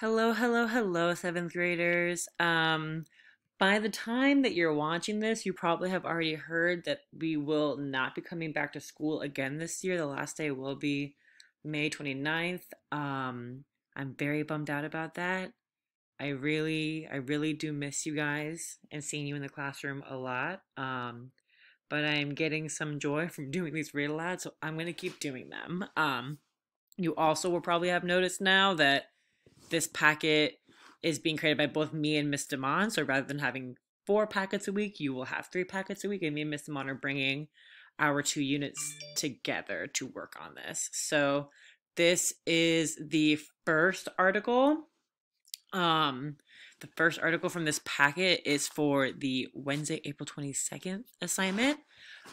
Hello, hello, hello, seventh graders. Um, by the time that you're watching this, you probably have already heard that we will not be coming back to school again this year. The last day will be May 29th. Um, I'm very bummed out about that. I really, I really do miss you guys and seeing you in the classroom a lot. Um, but I'm getting some joy from doing these read alouds, so I'm gonna keep doing them. Um, you also will probably have noticed now that this packet is being created by both me and Miss Demond. So rather than having four packets a week, you will have three packets a week, and me and Miss Demond are bringing our two units together to work on this. So this is the first article. Um, the first article from this packet is for the Wednesday, April 22nd assignment.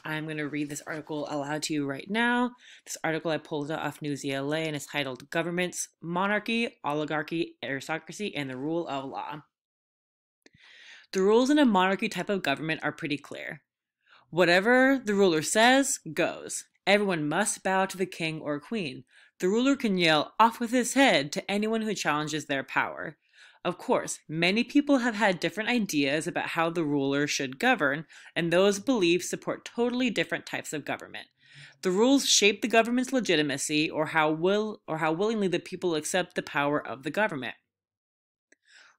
I'm going to read this article aloud to you right now. This article I pulled it off Newsela and it's titled Governments, Monarchy, Oligarchy, Aristocracy, and the Rule of Law. The rules in a monarchy type of government are pretty clear. Whatever the ruler says, goes. Everyone must bow to the king or queen. The ruler can yell off with his head to anyone who challenges their power. Of course, many people have had different ideas about how the ruler should govern, and those beliefs support totally different types of government. The rules shape the government's legitimacy or how will or how willingly the people accept the power of the government.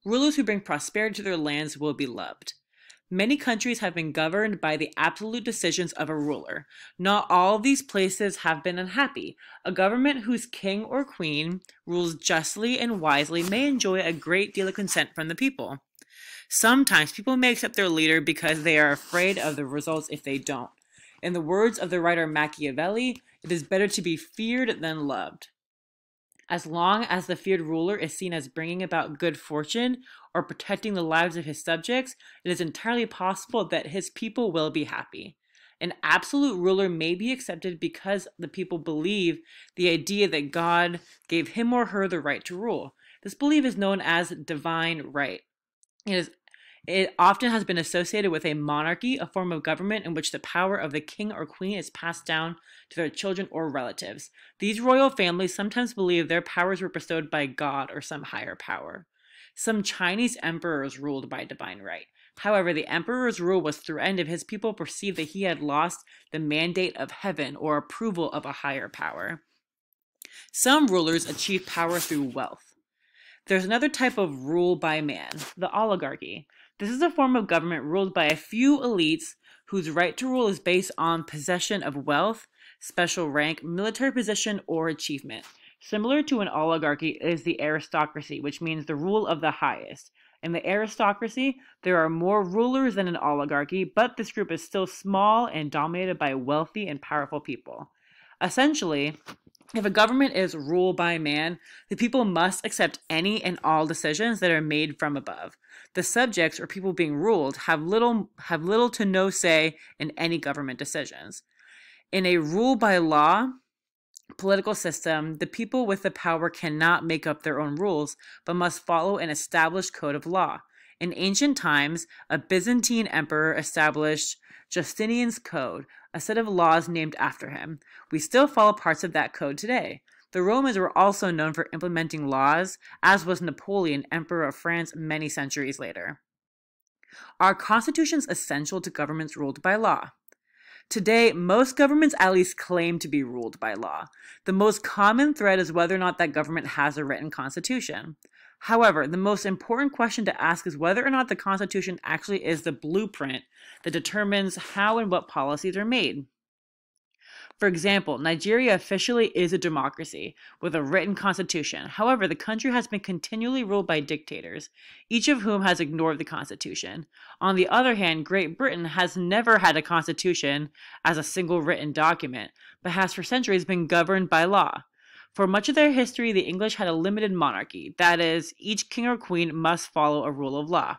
Rulers who bring prosperity to their lands will be loved. Many countries have been governed by the absolute decisions of a ruler. Not all these places have been unhappy. A government whose king or queen rules justly and wisely may enjoy a great deal of consent from the people. Sometimes people may accept their leader because they are afraid of the results if they don't. In the words of the writer Machiavelli, it is better to be feared than loved. As long as the feared ruler is seen as bringing about good fortune or protecting the lives of his subjects, it is entirely possible that his people will be happy. An absolute ruler may be accepted because the people believe the idea that God gave him or her the right to rule. This belief is known as divine right. It is it often has been associated with a monarchy, a form of government in which the power of the king or queen is passed down to their children or relatives. These royal families sometimes believe their powers were bestowed by God or some higher power. Some Chinese emperors ruled by divine right. However, the emperor's rule was threatened if his people perceived that he had lost the mandate of heaven or approval of a higher power. Some rulers achieve power through wealth. There's another type of rule by man, the oligarchy. This is a form of government ruled by a few elites whose right to rule is based on possession of wealth, special rank, military position, or achievement. Similar to an oligarchy is the aristocracy, which means the rule of the highest. In the aristocracy, there are more rulers than an oligarchy, but this group is still small and dominated by wealthy and powerful people. Essentially, if a government is ruled by man, the people must accept any and all decisions that are made from above. The subjects or people being ruled have little have little to no say in any government decisions. In a rule by law political system, the people with the power cannot make up their own rules, but must follow an established code of law. In ancient times, a Byzantine emperor established Justinian's Code, a set of laws named after him. We still follow parts of that code today. The Romans were also known for implementing laws, as was Napoleon, Emperor of France, many centuries later. Are constitutions essential to governments ruled by law? Today, most governments at least claim to be ruled by law. The most common thread is whether or not that government has a written constitution. However, the most important question to ask is whether or not the Constitution actually is the blueprint that determines how and what policies are made. For example, Nigeria officially is a democracy with a written constitution. However, the country has been continually ruled by dictators, each of whom has ignored the constitution. On the other hand, Great Britain has never had a constitution as a single written document, but has for centuries been governed by law. For much of their history, the English had a limited monarchy, that is, each king or queen must follow a rule of law.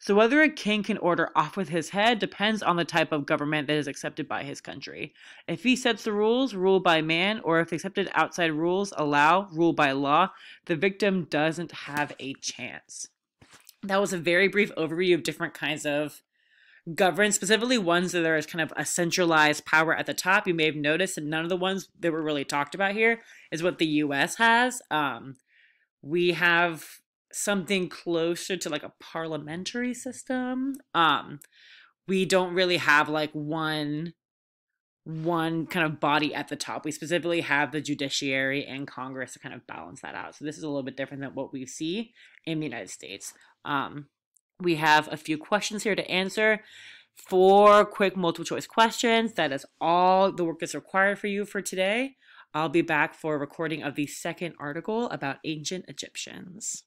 So, whether a king can order off with his head depends on the type of government that is accepted by his country. If he sets the rules, rule by man, or if accepted outside rules allow, rule by law, the victim doesn't have a chance. That was a very brief overview of different kinds of governance, specifically ones that there is kind of a centralized power at the top. You may have noticed that none of the ones that were really talked about here is what the US has. Um, we have something closer to like a parliamentary system. Um, we don't really have like one one kind of body at the top. We specifically have the judiciary and Congress to kind of balance that out. So this is a little bit different than what we see in the United States. Um, we have a few questions here to answer. Four quick multiple choice questions. That is all the work that's required for you for today. I'll be back for a recording of the second article about ancient Egyptians.